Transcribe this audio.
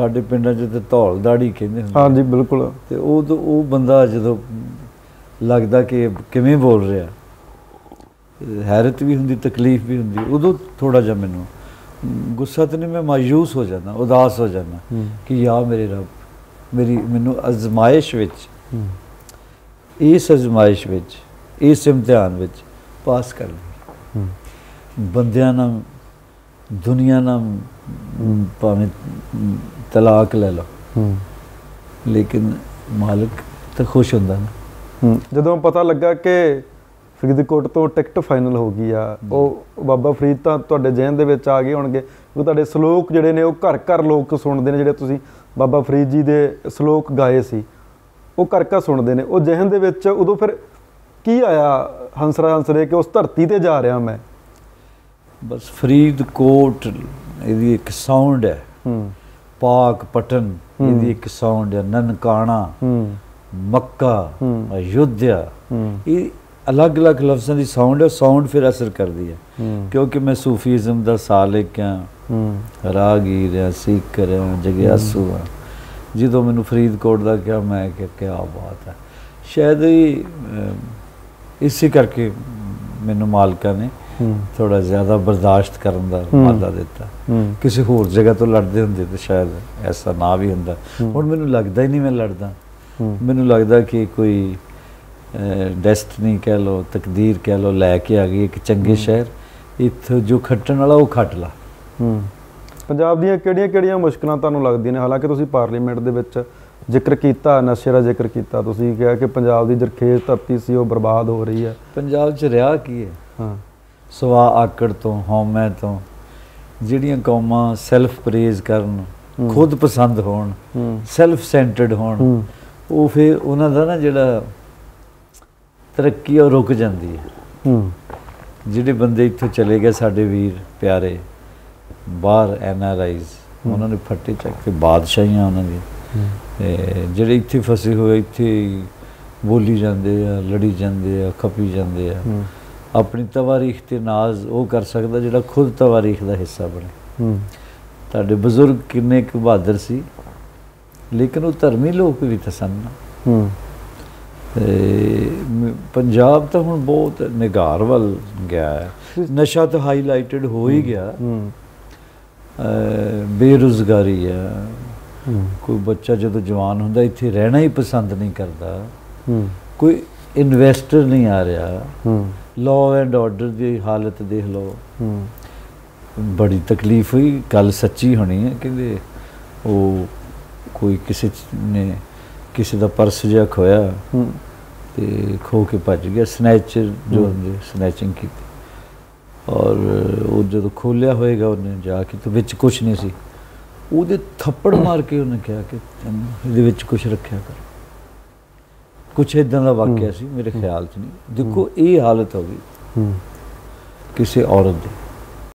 ਸਾਡੇ ਪਿੰਡਾਂ 'ਚ ਤੇ ਧੌਲ ਦਾੜੀ ਕਹਿੰਦੇ ਹੁੰਦੇ ਹਾਂਜੀ ਬਿਲਕੁਲ। ਤੇ ਉਹ ਉਹ ਬੰਦਾ ਜਦੋਂ ਲੱਗਦਾ ਕਿ ਕਿਵੇਂ ਬੋਲ ਰਿਹਾ ਹੈਰਤ ਵੀ ਹੁੰਦੀ ਤਕਲੀਫ ਵੀ ਹੁੰਦੀ ਉਦੋਂ ਥੋੜਾ ਜਿਹਾ ਮੈਨੂੰ ਗੁੱਸਾ ਤਾਂ ਨਹੀਂ ਮੈਂ ਮਾਯੂਸ ਹੋ ਜਾਂਦਾ ਉਦਾਸ ਹੋ ਜਾਂਦਾ ਕਿ ਯਾ ਮੇਰੇ ਰੱਬ ਮੇਰੀ ਮੈਨੂੰ ਅਜ਼ਮਾਇਸ਼ ਵਿੱਚ ਇਸ ਅਜ਼ਮਾਇਸ਼ ਵਿੱਚ ਇਸ ਇਮਤਿਹਾਨ ਵਿੱਚ ਪਾਸ ਕਰ ਲਈ ਬੰਦਿਆਂ ਨਾਲ ਦੁਨੀਆ ਨਾਲ ਭਾਵੇਂ ਤਲਾਕ ਲੈ ਲਓ। ਹੂੰ। ਲੇਕਿਨ ਮਾਲਕ ਤਾਂ ਖੁਸ਼ ਹੁੰਦਾ ਨਾ। ਹੂੰ। ਜਦੋਂ ਪਤਾ ਲੱਗਾ ਕਿ ਫਰੀਦਕੋਟ ਤੋਂ ਟਿਕਟ ਫਾਈਨਲ ਹੋ ਗਈ ਆ ਉਹ ਬਾਬਾ ਫਰੀਦ ਤਾਂ ਤੁਹਾਡੇ ਜ਼ਿਹਨ ਦੇ ਵਿੱਚ ਆ ਗਏ ਹੋਣਗੇ ਉਹ ਤੁਹਾਡੇ ਸ਼ਲੋਕ ਜਿਹੜੇ ਨੇ ਉਹ ਘਰ ਘਰ ਲੋਕ ਸੁਣਦੇ ਨੇ ਜਿਹੜੇ ਤੁਸੀਂ ਬਾਬਾ ਫਰੀਦ ਜੀ ਦੇ ਸ਼ਲੋਕ ਗਾਏ ਸੀ ਉਹ ਘਰ ਘਰ ਸੁਣਦੇ ਨੇ। ਉਹ ਜ਼ਿਹਨ ਦੇ ਵਿੱਚ ਉਦੋਂ ਫਿਰ ਕੀ ਆਇਆ ਹੰਸਰਾ ਹੰਸਰੇ ਕਿ ਉਸ ਧਰਤੀ ਤੇ ਜਾ ਰਿਹਾ ਮੈਂ? ਬਸ ਫਰੀਦਕੋਟ ਇਹਦੀ ਇੱਕ ਸਾਊਂਡ ਹੈ। ਹੂੰ। ਪਾਕ ਪਟਨ। ਇਹਦੀ ਇੱਕ ਸਾਊਂਡ ਹੈ। ਨਨਕਾਣਾ ਹੂੰ। ਮੱਕਾ। ਅਯੁੱਧਿਆ। ਹੂੰ। ਇਹ ਅਲੱਗ-ਅਲੱਗ ਲਫ਼ਜ਼ਾਂ ਦੀ ਸਾਊਂਡ ਹੈ। ਸਾਊਂਡ ਫਿਰ ਅਸਰ ਕਰਦੀ ਹੈ। ਕਿਉਂਕਿ ਮੈਂ ਸੂਫੀਜ਼ਮ ਦਾ ਸਾਲਿਕ ਹਾਂ। ਹੂੰ। ਰਾਗੀਰ ਹਾਂ ਸੀਕਰ ਹਾਂ ਜਗਿਆਸੂ ਹਾਂ। ਜਦੋਂ ਮੈਨੂੰ ਫਰੀਦਕੋਟ ਦਾ ਕਿਹਾ ਮੈਂ ਕਿ ਕੀ ਬਾਤ ਹੈ। ਸ਼ਾਇਦ ਇਸੇ ਕਰਕੇ ਮੈਨੂੰ ਮਾਲਕਾਂ ਨੇ ਥੋੜਾ ਜ਼ਿਆਦਾ ਬਰਦਾਸ਼ਤ ਕਰਨ ਦਾ। ਮਾਦਾ ਦਿੱਤਾ। ਕਿਸੇ ਹੋਰ ਜਗ੍ਹਾ ਤੋਂ ਲੜਦੇ ਹੁੰਦੇ ਤਾਂ ਸ਼ਾਇਦ ਐਸਾ ਨਾ ਵੀ ਹੁੰਦਾ। ਹੁਣ ਮੈਨੂੰ ਲੱਗਦਾ ਹੀ ਨਹੀਂ ਮੈਂ ਲੜਦਾ। ਮੈਨੂੰ ਲੱਗਦਾ ਕਿ ਕੋਈ ਡੈਸਟਨੀ ਕਹਿ ਲੋ ਤਕਦੀਰ ਕਹਿ ਲੋ ਲੈ ਕੇ ਆ ਗਈ ਇੱਕ ਚੰਗੇ ਸ਼ਹਿਰ। ਇੱਥੇ ਜੋ ਖੱਟਣ ਵਾਲਾ ਉਹ ਖੱਟ ਲਾ। ਹੂੰ। ਪੰਜਾਬ ਦੀਆਂ ਕਿਹੜੀਆਂ-ਕਿਹੜੀਆਂ ਮੁਸ਼ਕਲਾਂ ਤੁਹਾਨੂੰ ਲੱਗਦੀਆਂ ਨੇ? ਹਾਲਾਂਕਿ ਤੁਸੀਂ ਪਾਰਲੀਮੈਂਟ ਦੇ ਵਿੱਚ ਜ਼ਿਕਰ ਕੀਤਾ ਨਸ਼ੇ ਦਾ ਜ਼ਿਕਰ ਕੀਤਾ। ਤੁਸੀਂ ਕਿਹਾ ਕਿ ਪੰਜਾਬ ਦੀ ਜਰਖੇਜ਼ ਧਰਤੀ ਸੀ ਉਹ ਬਰਬਾਦ ਹੋ ਰਹੀ ਹੈ। ਪੰਜਾਬ 'ਚ ਰਿਹਾ ਕੀ ਹੈ? ਹਾਂ। ਸਵਾ ਆਕੜ ਤੋਂ ਹਉਮੈ ਤੋਂ ਜਿਹੜੀਆਂ ਕੌਮਾਂ ਸੈਲਫ ਪ੍ਰੇਜ਼ ਕਰਨ। ਖੁਦ ਪਸੰਦ ਹੋਣ ਸੈਲਫ ਸੈਂਟਰਡ ਹੋਣ ਉਹ ਫਿਰ ਉਹਨਾਂ ਦਾ ਨਾ ਜਿਹੜਾ ਤਰੱਕੀ ਉਹ ਰੁਕ ਜਾਂਦੀ ਹੈ। ਜਿਹੜੇ ਬੰਦੇ ਇੱਥੋਂ ਚਲੇ ਗਏ ਸਾਡੇ ਵੀਰ ਪਿਆਰੇ ਬਾਹਰ ਐਨ ਆਰ ਆਈਜ਼ ਉਹਨਾਂ ਨੇ ਫੱਟੇ ਚੱਕ ਕੇ ਬਾਦਸ਼ਾਹੀਆਂ ਉਹਨਾਂ ਦੀ ਤੇ ਜਿਹੜੇ ਇੱਥੇ ਫਸੇ ਹੋਏ ਇੱਥੇ ਬੋਲੀ ਜਾਂਦੇ ਆ ਲੜੀ ਜਾਂਦੇ ਆ ਖਪੀ ਜਾਂਦੇ ਆ। ਆਪਣੀ ਤਵਾਰੀਖ ਤੇ ਨਾਜ਼ ਉਹ ਕਰ ਸਕਦਾ ਜਿਹੜਾ ਖੁਦ ਤਵਾਰੀਖ ਦਾ ਹਿੱਸਾ ਬਣੇ। ਹੂੰ। ਤੁਹਾਡੇ ਬਜ਼ੁਰਗ ਕਿੰਨੇ ਕੁ ਬਹਾਦਰ ਸੀ ਲੇਕਿਨ ਉਹ ਧਰਮੀ ਲੋਕ ਵੀ ਤਾਂ ਸਨ। ਹੂੰ। ਪੰਜਾਬ ਤਾਂ ਹੁਣ ਬਹੁਤ ਨਿਗਾਰ ਵੱਲ ਗਿਆ ਹੈ। ਨਸ਼ਾ ਤਾਂ ਹਾਈਲਾਈਟਡ ਹੋ ਹੀ ਗਿਆ। ਹੂੰ। ਬੇਰੁਜ਼ਗਾਰੀ ਹੂੰ। ਕੋਈ ਬੱਚਾ ਜਦੋਂ ਜਵਾਨ ਹੁੰਦਾ ਇੱਥੇ ਰਹਿਣਾ ਹੀ ਪਸੰਦ ਨਹੀਂ ਕਰਦਾ। ਹੂੰ। ਕੋਈ ਇਨਵੈਸਟਰ ਨਹੀਂ ਆ ਰਿਹਾ। ਹੂੰ। ਲਾਅ ਐਂਡ ਆਰਡਰ ਦੀ ਹਾਲਤ ਦੇਖ ਲਓ। ਹੂੰ। ਬੜੀ ਤਕਲੀਫ ਹੋਈ। ਗੱਲ ਸੱਚੀ ਹੋਣੀ ਹੈ ਕਹਿੰਦੇ ਉਹ ਕੋਈ ਕਿਸੇ ਨੇ ਕਿਸੇ ਦਾ ਪਰਸ ਜਿਹਾ ਖੋਇਆ ਹੂੰ। ਤੇ ਖੋ ਕੇ ਭੱਜ ਗਿਆ। ਸਨੈਚਰ ਜੋ। ਹੁੰਦੇ ਸਨੈਚਿੰਗ ਕੀਤੀ। ਔਰ ਉਹ ਜਦੋਂ ਖੋਲਿਆ ਹੋਏਗਾ ਉਹਨੇ ਜਾ ਕੇ ਤੇ ਵਿੱਚ ਕੁਝ ਨਹੀਂ ਸੀ। ਉਹਦੇ ਥੱਪੜ ਮਾਰ ਕੇ ਉਹਨੇ ਕਿਹਾ ਕਿ ਇਹਦੇ ਵਿੱਚ ਕੁਝ ਰੱਖਿਆ ਕਰ। ਕੁਝ ਇਦਾਂ ਦਾ ਵਾਕਿਆ। ਸੀ ਮੇਰੇ ਖਿਆਲ 'ਚ ਨਹੀਂ। ਦੇਖੋ ਇਹ ਹਾਲਤ ਹੋ ਗਈ ਕਿਸੇ ਔਰਤ ਦੀ।